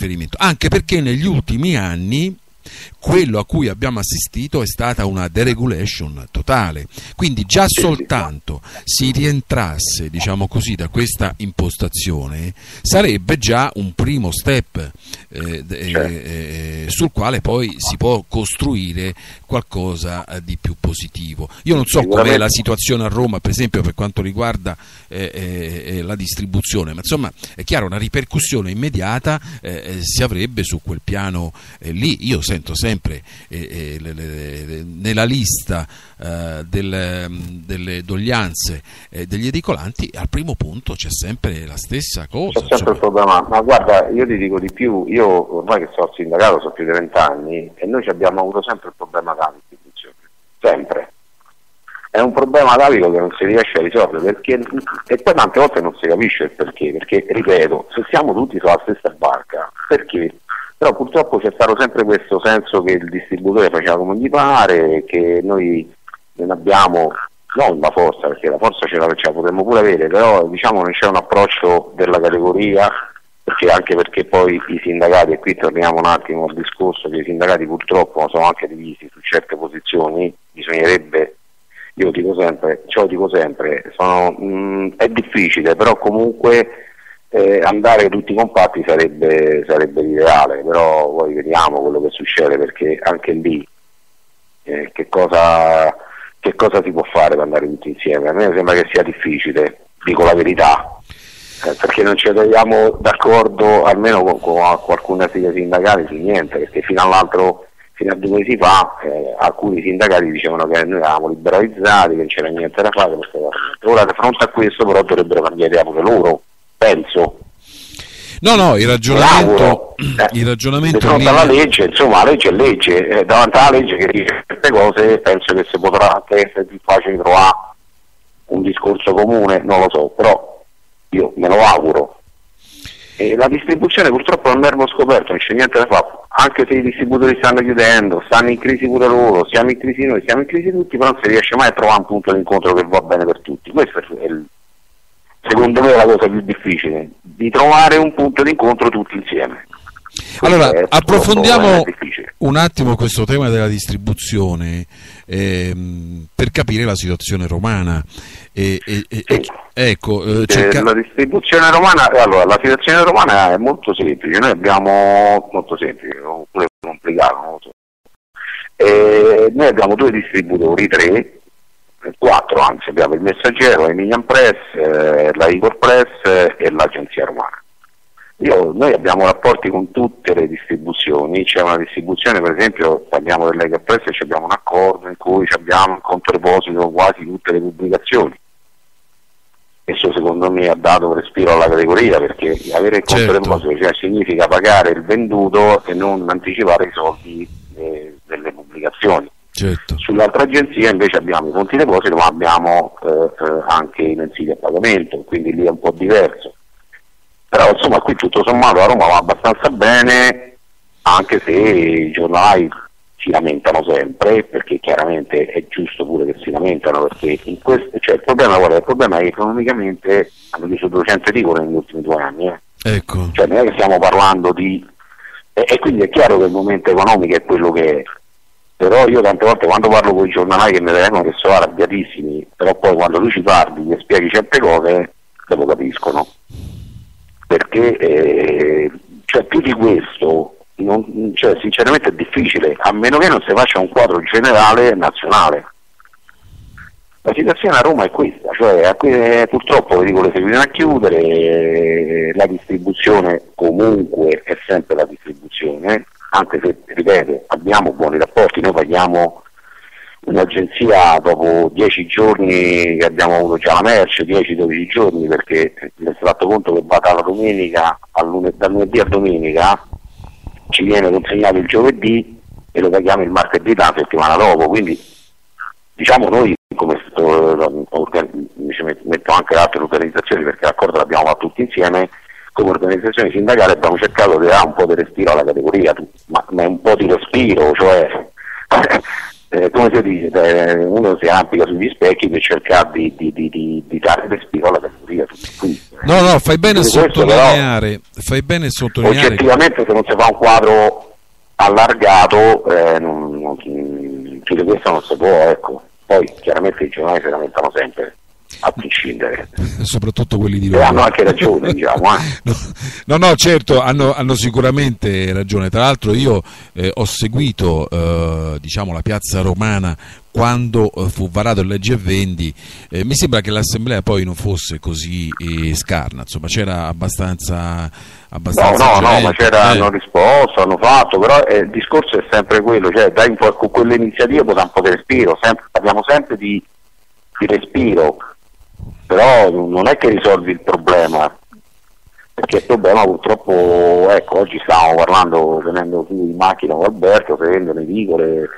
riferimento, anche perché negli ultimi anni quello a cui abbiamo assistito è stata una deregulation totale. Quindi già soltanto si rientrasse, diciamo così, da questa impostazione sarebbe già un primo step eh, eh, certo. eh, sul quale poi si può costruire qualcosa eh, di più positivo. Io non so qual è la situazione a Roma, per esempio, per quanto riguarda eh, eh, la distribuzione, ma insomma è chiaro una ripercussione immediata si avrebbe su quel piano lì. Io sento sempre eh, le, le, nella lista eh, del, delle doglianze eh, degli edicolanti al primo punto c'è sempre la stessa cosa. C'è sempre il problema, ma guarda, io ti dico di più, io ormai che sono sindacato sono più di vent'anni e noi abbiamo avuto sempre il problema della distribuzione, sempre. È un problema atavico che non si riesce a risolvere perché, e poi tante volte non si capisce il perché, perché ripeto, se siamo tutti sulla stessa barca, perché però purtroppo c'è stato sempre questo senso che il distributore faceva come gli pare, che noi non abbiamo non la forza, perché la forza ce la, ce la potremmo pure avere, però diciamo non c'è un approccio della categoria, perché anche perché poi i sindacati, e qui torniamo un attimo al discorso che i sindacati purtroppo sono anche divisi su certe posizioni, bisognerebbe, io dico sempre, ciò dico sempre, sono, mh, è difficile, però comunque eh, andare tutti compatti sarebbe, sarebbe l'ideale, però poi vediamo quello che succede perché anche lì eh, che, cosa, che, cosa, si può fare per andare tutti insieme? A me sembra che sia difficile, dico la verità, eh, perché non ci troviamo d'accordo almeno con, con qualcuna sigla sindacale su niente, perché fino fino a due mesi fa eh, alcuni sindacati dicevano che noi eravamo liberalizzati, che non c'era niente da fare, ora di fronte a questo però dovrebbero cambiare idea pure loro penso. No, no, il ragionamento, eh, il ragionamento di fronte alla legge, insomma, la legge è legge, eh, davanti alla legge che dice queste cose penso che si potrà essere più facile trovare un discorso comune, non lo so, però io me lo auguro. E la distribuzione purtroppo è un nervo scoperto, non c'è niente da fare, anche se i distributori stanno chiudendo, stanno in crisi pure loro, siamo in crisi noi, siamo in crisi tutti, però non si riesce mai a trovare un punto di incontro che va bene per tutti. Questo è il secondo me è la cosa più difficile, di trovare un punto di incontro tutti insieme. Allora, approfondiamo un attimo questo tema della distribuzione ehm, per capire la situazione romana. E, e, sì. ecco, eh, cerca... La distribuzione romana, allora, la situazione romana è molto semplice, noi abbiamo, molto semplice, oppure complicato, so. Eh, noi abbiamo due distributori, tre, quattro anzi abbiamo il Messaggero, Emilian Press, eh, la Igor Press e l'Agenzia Romana. Io, noi abbiamo rapporti con tutte le distribuzioni, c'è una distribuzione per esempio, parliamo dell'Ega Press e abbiamo un accordo in cui abbiamo in conto deposito quasi tutte le pubblicazioni. Questo secondo me ha dato un respiro alla categoria perché avere il conto certo. deposito cioè, significa pagare il venduto e non anticipare i soldi eh, delle pubblicazioni. Certo. Sull'altra agenzia invece abbiamo i conti deposito ma abbiamo eh, eh, anche i mensili a pagamento, quindi lì è un po' diverso. Però insomma qui tutto sommato a Roma va abbastanza bene, anche se i giornali si lamentano sempre, perché chiaramente è giusto pure che si lamentano, perché questo, cioè, il, problema, guarda, il, problema, è che economicamente hanno chiuso 200 edicole negli ultimi due anni. Eh. Ecco. Cioè non è che stiamo parlando di... E, e, quindi è chiaro che il momento economico è quello che è però io tante volte quando parlo con i giornalai che mi vengono che sono arrabbiatissimi, però poi quando lui ci parli, gli spieghi certe cose, dopo capiscono. Perché eh, cioè, più di questo, non, cioè, sinceramente è difficile, a meno che non si faccia un quadro generale nazionale. La situazione a Roma è questa, cioè eh, purtroppo le edicole seguono a chiudere, eh, la distribuzione comunque è sempre la distribuzione, anche se, ripeto, abbiamo buoni rapporti, noi paghiamo un'agenzia dopo 10 giorni che abbiamo avuto già la merce, 10-12 giorni, perché mi sono fatto conto che va dalla domenica, lune, dal lunedì a domenica, ci viene consegnato il giovedì e lo paghiamo il martedì la settimana dopo, quindi diciamo noi come mi metto anche altre organizzazioni perché l'accordo l'abbiamo fatto tutti insieme come organizzazione sindacale abbiamo cercato di dare un po' di respiro alla categoria, ma, ma un po' di respiro, cioè eh, come si dice, eh, uno si applica sugli specchi per cercare di, di, di, di dare respiro alla categoria. No, no, fai bene, sottolineare, però, fai bene sottolineare. Oggettivamente se non si fa un quadro allargato, eh, non, non, più di questo non si può, ecco. Poi chiaramente i giornali si lamentano sempre a prescindere. Soprattutto quelli di Roma. E hanno anche ragione, diciamo. Eh. No, no, certo, hanno, hanno, sicuramente ragione. Tra l'altro io eh, ho seguito eh, diciamo, la piazza romana quando eh, fu varato il legge Vendi, eh, mi sembra che l'assemblea poi non fosse così eh, scarna, insomma c'era abbastanza, abbastanza No, no, gente. no, ma c'era, hanno risposto, hanno fatto, però il discorso è sempre quello, cioè dai, con quelle iniziative possiamo un po' di respiro, sempre, parliamo sempre di, di respiro, però non è che risolvi il problema, perché il problema purtroppo, ecco, oggi stiamo parlando, tenendo qui in macchina con Alberto, se vendono edicole,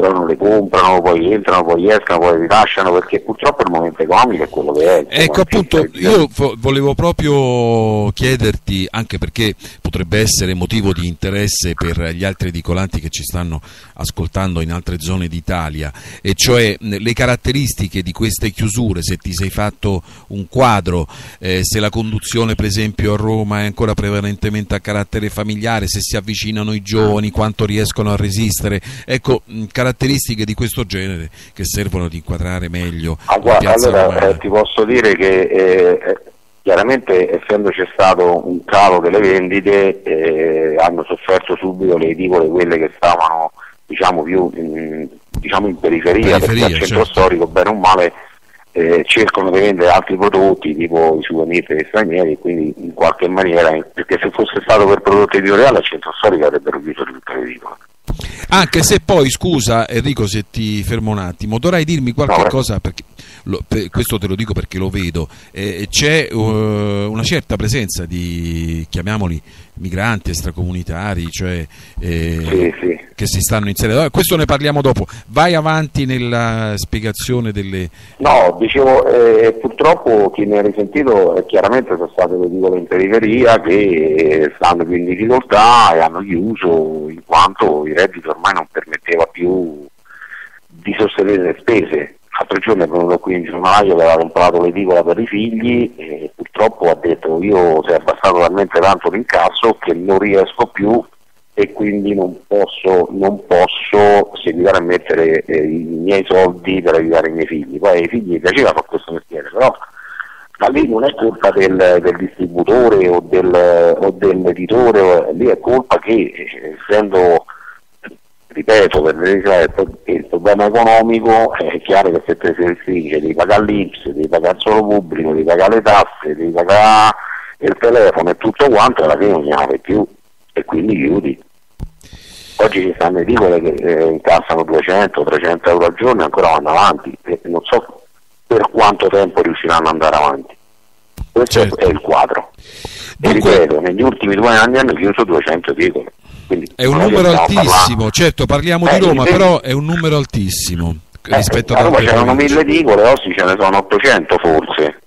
però non le comprano, poi entrano, poi escono, poi rilasciano, perché purtroppo il momento economico è quello che è. Ecco appunto, io volevo proprio chiederti, anche perché potrebbe essere motivo di interesse per gli altri edicolanti che ci stanno ascoltando in altre zone d'Italia, e cioè le caratteristiche di queste chiusure, se ti sei fatto un quadro, eh, se la conduzione per esempio a Roma è ancora prevalentemente a carattere familiare, se si avvicinano i giovani, quanto riescono a resistere, ecco, caratteristiche di questo genere che servono ad inquadrare meglio ah, guarda, allora eh, ti posso dire che eh, eh, chiaramente essendoci stato un calo delle vendite eh, hanno sofferto subito le edicole quelle che stavano diciamo più in, diciamo in periferia, periferia perché al centro certo. storico bene o male eh, cercano di vendere altri prodotti tipo i souvenir per gli stranieri quindi in qualche maniera perché se fosse stato per prodotti editoriali al centro storico avrebbero chiuso tutte le edicole anche se poi, scusa Enrico se ti fermo un attimo, dovrai dirmi qualche cosa, perché, lo, per, questo te lo dico perché lo vedo, eh, c'è uh, una certa presenza di, chiamiamoli, migranti extracomunitari, cioè eh, sì, sì. che si stanno inserendo. Questo ne parliamo dopo. Vai avanti nella spiegazione delle. No, dicevo, eh, purtroppo chi ne ha risentito eh, chiaramente sono state le edicole in periferia che stanno più in difficoltà e hanno chiuso in quanto il reddito ormai non permetteva più di sostenere le spese l'altro giorno è venuto qui in giornalaio aveva comprato l'edicola per i figli e purtroppo ha detto io si è abbassato talmente tanto l'incasso che non riesco più e quindi non posso, non posso seguire a mettere eh, i miei soldi per aiutare i miei figli. Poi ai figli piaceva fare questo mestiere, però ma lì non è colpa del, del distributore o, del, o dell'editore, lì è colpa che eh, essendo ripeto, per il problema economico è chiaro che se te si restringe devi pagare l'Inps, devi pagare il solo pubblico, devi pagare le tasse, devi pagare il telefono e tutto quanto, alla fine non ne hai più e quindi chiudi. Oggi ci stanno edicole che eh, incassano 200-300 euro al giorno e ancora vanno avanti e non so per quanto tempo riusciranno ad andare avanti. Questo certo. è il quadro. Dunque... E ripeto, negli ultimi due anni hanno chiuso 200 edicole. Quindi è un numero altissimo, certo parliamo eh, di Roma, sì. però è un numero altissimo eh, rispetto a Roma c'erano mille edicole, oggi ce ne sono 800 forse,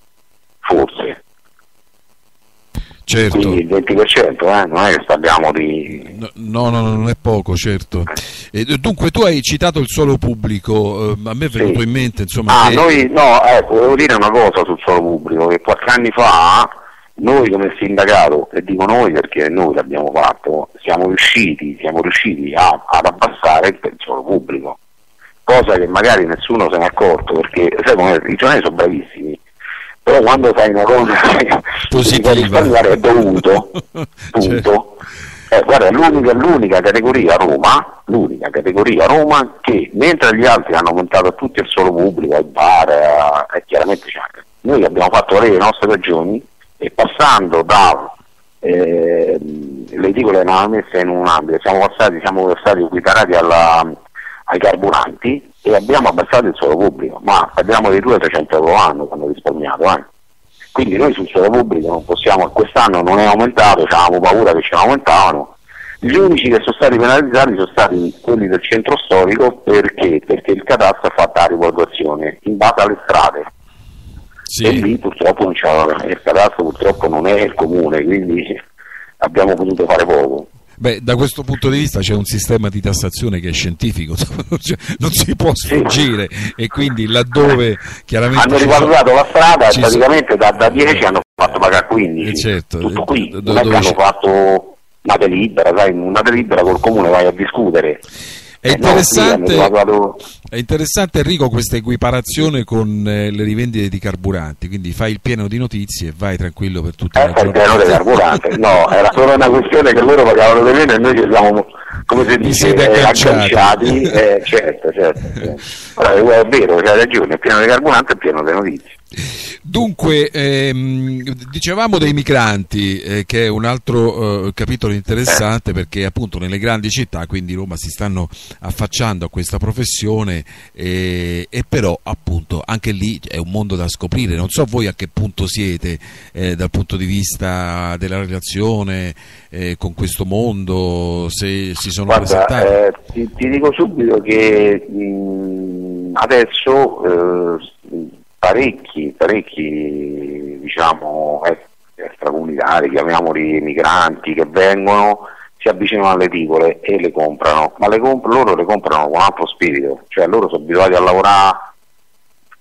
forse. Certo. Quindi il 20%, eh? non è che parliamo di... No, no, no, non è poco, certo. E, dunque tu hai citato il suolo pubblico, eh, a me è venuto sì. in mente insomma... Ah, che... noi, no, ecco, volevo dire una cosa sul suolo pubblico, che qualche anni fa noi come sindacato, e dico noi perché noi l'abbiamo fatto, siamo riusciti, siamo riusciti a, ad abbassare il pensione pubblico, cosa che magari nessuno se ne è accorto perché sai come i giornali sono bravissimi, però quando fai una cosa positiva. risparmiare è dovuto, punto. Eh, guarda, l'unica, l'unica categoria Roma, l'unica categoria Roma che mentre gli altri hanno aumentato tutti il solo pubblico, ai bar, eh, e chiaramente c'è noi abbiamo fatto le nostre ragioni e passando da eh, le edicole erano messe in un ambito, siamo passati, siamo stati equiparati alla, ai carburanti e abbiamo abbassato il suolo pubblico, ma parliamo di 200-300 euro l'anno hanno risparmiato. Eh. Quindi noi sul suolo pubblico non possiamo, quest'anno non è aumentato, avevamo paura che ce ne aumentavano, gli unici che sono stati penalizzati sono stati quelli del centro storico perché? Perché il cadastro ha fatto la rivalutazione in base alle strade sì. e lì purtroppo non c'era, il cadastro purtroppo non è il comune, quindi abbiamo potuto fare poco. Beh, da questo punto di vista c'è un sistema di tassazione che è scientifico, non si può sfuggire sì. e quindi laddove chiaramente... Hanno rivalutato sono... la strada e praticamente da, da 10 hanno fatto pagare 15. Eh certo. Tutto qui, do, do, non è che hanno fatto una delibera, sai, una delibera col comune vai a discutere. È interessante, no, è interessante, Enrico questa equiparazione con eh, le rivendite di carburanti, quindi fai il pieno di notizie e vai tranquillo per tutti eh, il pieno di carburanti, no, era solo una questione che loro pagavano di meno e noi ci siamo, come si dice, eh, agganciati, eh, certo, certo, certo. Allora, è vero, c'hai ragione, il pieno di carburanti e pieno di notizie. Dunque, ehm, dicevamo dei migranti, eh, che è un altro eh, capitolo interessante eh. perché appunto nelle grandi città, quindi Roma, si stanno affacciando a questa professione e però appunto anche lì è un mondo da scoprire. Non so voi a che punto siete eh, dal punto di vista della relazione eh, con questo mondo, se si sono Guarda, presentati. Eh, ti, ti, dico subito che mh, adesso parecchi, parecchi diciamo, extracomunitari, chiamiamoli migranti, che vengono, si avvicinano alle edicole e le comprano, ma le comp- loro le comprano con altro spirito, cioè loro sono abituati a lavorare,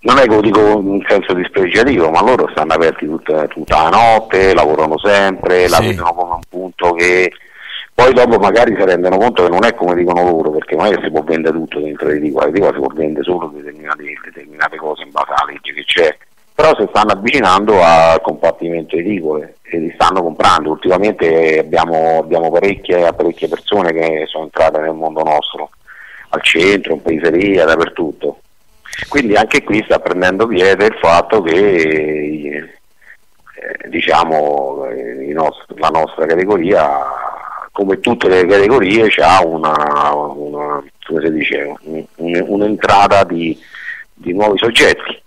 non è che lo dico in senso dispregiativo, ma loro stanno aperti tutta, tutta la notte, lavorano sempre, sì. la vedono come un punto che poi dopo magari si rendono conto che non è come dicono loro, perché magari si può vendere tutto dentro l'edicola, l'edicola si può vendere solo determinate, determinate cose in base alla legge che c'è, però si stanno avvicinando al compartimento edicole e li stanno comprando. Ultimamente abbiamo, abbiamo parecchie, parecchie persone che sono entrate nel mondo nostro, al centro, in periferia, dappertutto. Quindi anche qui sta prendendo piede il fatto che eh, diciamo, eh, nost- la nostra categoria come tutte le categorie ha una, una, dice, un, un'entrata di, di, nuovi soggetti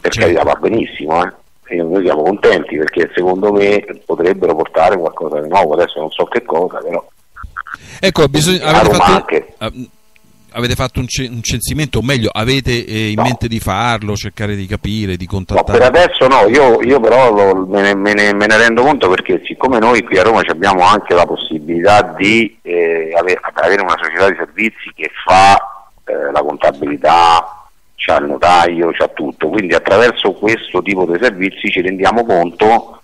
per certo. carità va benissimo eh? e noi siamo contenti perché secondo me potrebbero portare qualcosa di nuovo adesso non so che cosa però ecco bisogna, avete fatto, anche, avete fatto un, censimento, o meglio, avete eh, in no. mente di farlo, cercare di capire, di contattare? No, per adesso no, io, io però lo, me, ne, me, ne, me, ne, rendo conto perché siccome noi qui a Roma abbiamo anche la possibilità di eh, avere, avere, una società di servizi che fa eh, la contabilità, c'ha il notaio, c'ha tutto, quindi attraverso questo tipo di servizi ci rendiamo conto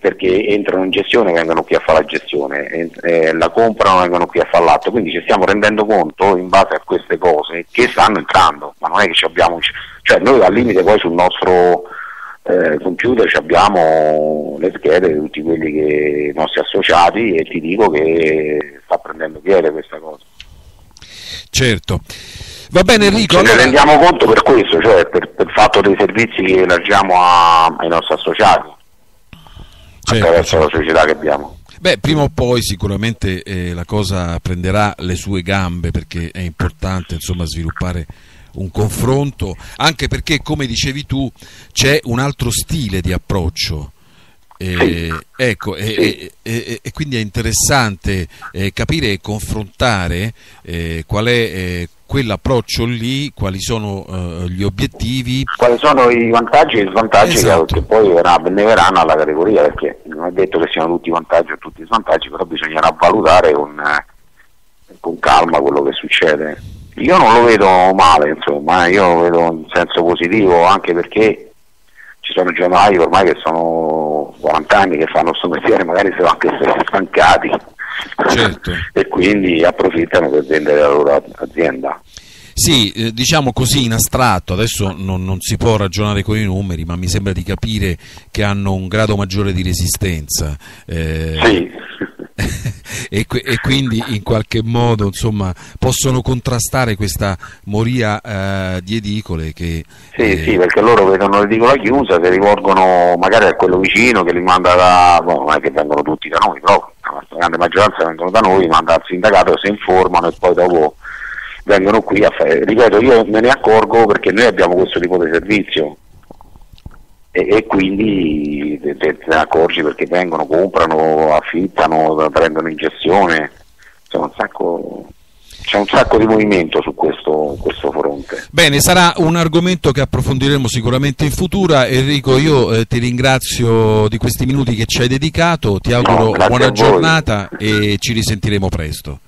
perché entrano in gestione e vengono qui a fare la gestione, eh, la comprano e vengono qui a fare l'atto, quindi ci stiamo rendendo conto in base a queste cose che stanno entrando, ma non è che abbiamo, cioè noi al limite poi sul nostro eh, computer abbiamo le schede di tutti quelli che i nostri associati e ti dico che sta prendendo piede questa cosa. Certo. Va bene Enrico. Ce allora... ne rendiamo conto per questo, cioè per, per il fatto dei servizi che elargiamo ai nostri associati certo, attraverso la società che abbiamo. Beh, prima o poi sicuramente eh, la cosa prenderà le sue gambe perché è importante insomma, sviluppare un confronto, anche perché come dicevi tu c'è un altro stile di approccio. Eh, ecco, e, e, e, quindi è interessante eh, capire e confrontare eh, qual è eh, quell'approccio lì, quali sono uh, gli obiettivi. Quali sono i vantaggi e i svantaggi esatto. che, che, poi ne verranno alla categoria, perché non è detto che siano tutti vantaggi o tutti svantaggi, però bisognerà valutare con, eh, con calma quello che succede. Io non lo vedo male, insomma, eh, io lo vedo in senso positivo, anche perché ci sono giornali ormai che sono 40 anni che fanno questo mestiere, magari sono anche stancati certo. e quindi approfittano per vendere la loro azienda. Sì, eh, diciamo così in astratto, adesso non, non, si può ragionare con i numeri, ma mi sembra di capire che hanno un grado maggiore di resistenza. Eh, sì. e, e, quindi in qualche modo insomma, possono contrastare questa moria eh, di edicole che... Sì, eh... sì, perché loro vedono l'edicola chiusa, si rivolgono magari a quello vicino che li manda da... Boh, non è che vengono tutti da noi, però la grande maggioranza vengono da noi, manda al sindacato, si informano e poi dopo vengono qui a fare. Ripeto, io me ne accorgo perché noi abbiamo questo tipo di servizio e, e quindi te, te, ne accorgi perché vengono, comprano, affittano, prendono in gestione, insomma un sacco c'è un sacco di movimento su questo, questo, fronte. Bene, sarà un argomento che approfondiremo sicuramente in futuro. Enrico, io eh, ti ringrazio di questi minuti che ci hai dedicato, ti auguro no, buona giornata e ci risentiremo presto.